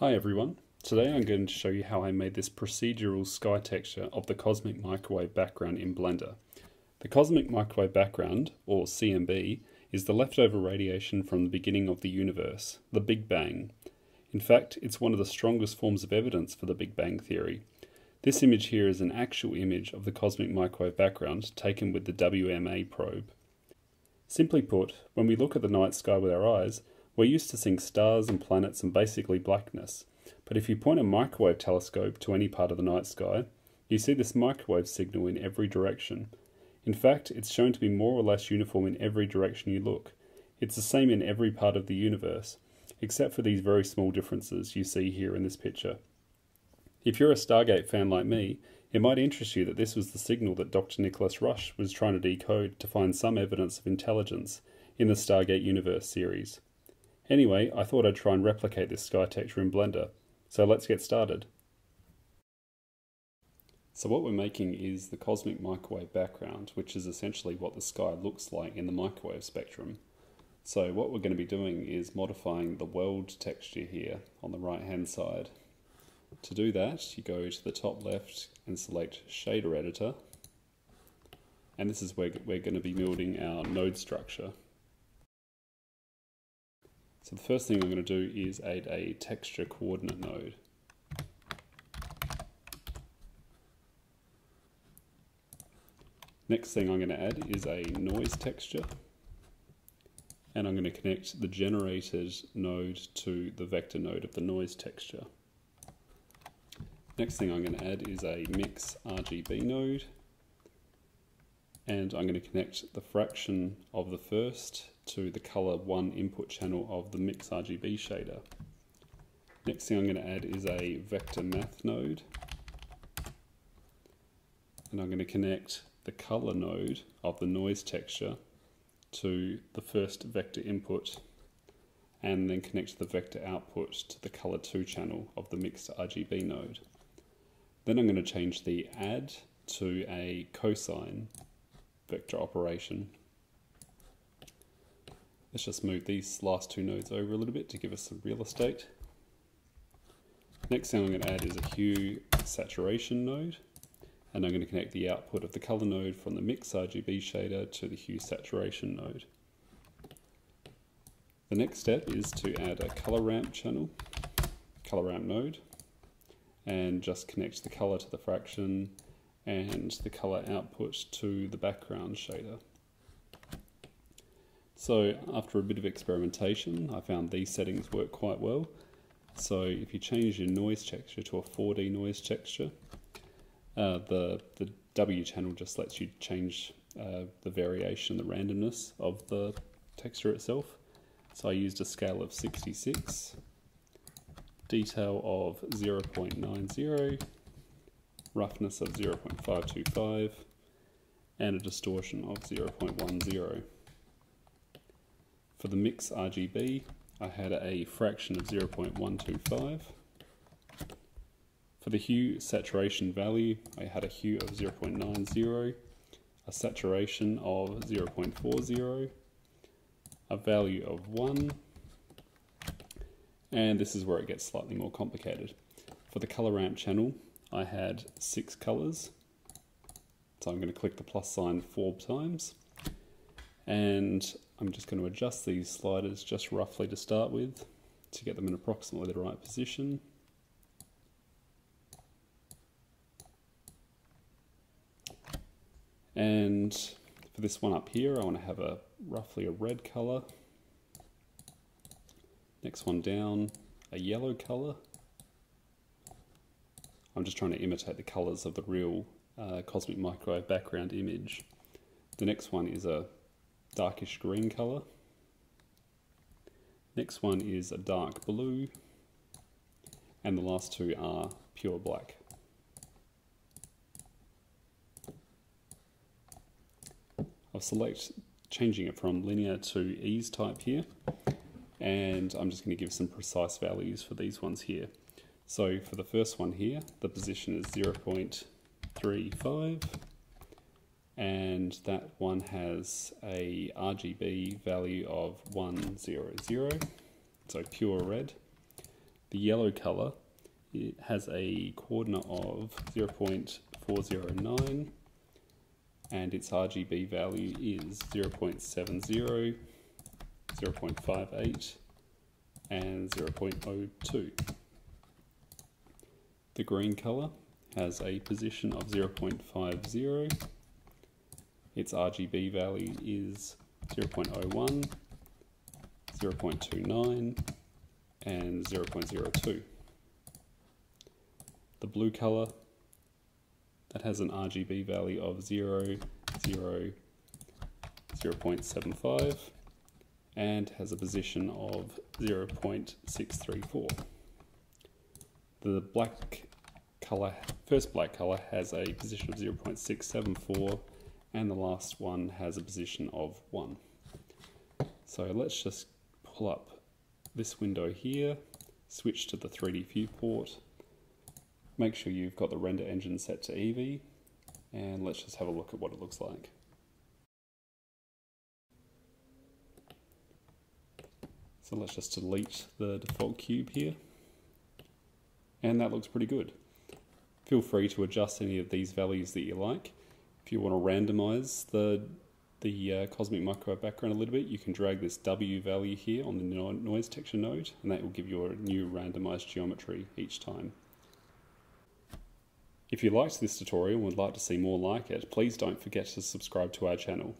Hi everyone. Today I'm going to show you how I made this procedural sky texture of the cosmic microwave background in Blender. The cosmic microwave background, or CMB, is the leftover radiation from the beginning of the universe, the Big Bang. In fact, it's one of the strongest forms of evidence for the Big Bang theory. This image here is an actual image of the cosmic microwave background taken with the WMAP probe. Simply put, when we look at the night sky with our eyes, we're used to seeing stars and planets and basically blackness, but if you point a microwave telescope to any part of the night sky, you see this microwave signal in every direction. In fact, it's shown to be more or less uniform in every direction you look. It's the same in every part of the universe, except for these very small differences you see here in this picture. If you're a Stargate fan like me, it might interest you that this was the signal that Dr. Nicholas Rush was trying to decode to find some evidence of intelligence in the Stargate Universe series. Anyway, I thought I'd try and replicate this sky texture in Blender, so let's get started. So what we're making is the cosmic microwave background, which is essentially what the sky looks like in the microwave spectrum. So what we're going to be doing is modifying the world texture here on the right hand side. To do that, you go to the top left and select Shader Editor. And this is where we're going to be building our node structure. So the first thing I'm going to do is add a texture coordinate node. Next thing I'm going to add is a noise texture. And I'm going to connect the generated node to the vector node of the noise texture. Next thing I'm going to add is a mix RGB node. And I'm going to connect the fraction of the first to the color 1 input channel of the Mix RGB shader. Next thing I'm going to add is a vector math node. And I'm going to connect the color node of the noise texture to the first vector input and then connect the vector output to the color 2 channel of the mixed RGB node. Then I'm going to change the add to a cosine vector operation Let's just move these last two nodes over a little bit to give us some real estate. Next thing I'm going to add is a hue saturation node and I'm going to connect the output of the color node from the mix RGB shader to the hue saturation node. The next step is to add a color ramp channel, color ramp node, and just connect the color to the fraction and the color output to the background shader. So after a bit of experimentation, I found these settings work quite well. So if you change your noise texture to a 4D noise texture, uh, the, the W channel just lets you change uh, the variation, the randomness of the texture itself. So I used a scale of 66, detail of 0.90, roughness of 0.525, and a distortion of 0.10. For the mix RGB, I had a fraction of 0.125. For the hue saturation value, I had a hue of 0.90, a saturation of 0.40, a value of 1, and this is where it gets slightly more complicated. For the color ramp channel, I had six colors, so I'm going to click the plus sign four times, and I'm just going to adjust these sliders just roughly to start with to get them in approximately the right position. And for this one up here, I want to have a roughly a red color. Next one down, a yellow color. I'm just trying to imitate the colors of the real uh, cosmic microwave background image. The next one is a darkish green color. Next one is a dark blue. And the last two are pure black. I'll select changing it from linear to ease type here. And I'm just going to give some precise values for these ones here. So for the first one here, the position is 0.35 and that one has a RGB value of 100, so pure red. The yellow colour it has a coordinate of 0.409 and its RGB value is 0.70, 0.58 and 0.02. The green colour has a position of 0.50, its RGB value is 0.01, 0.29 and 0.02. The blue color that has an RGB value of 0, 0, 0.75 and has a position of 0.634. The black color, first black color has a position of 0.674 and the last one has a position of 1. So let's just pull up this window here, switch to the 3D viewport, make sure you've got the render engine set to Eevee, and let's just have a look at what it looks like. So let's just delete the default cube here. And that looks pretty good. Feel free to adjust any of these values that you like. If you want to randomize the the uh, cosmic microwave background a little bit, you can drag this W value here on the no noise texture node, and that will give you a new randomized geometry each time. If you liked this tutorial and would like to see more like it, please don't forget to subscribe to our channel.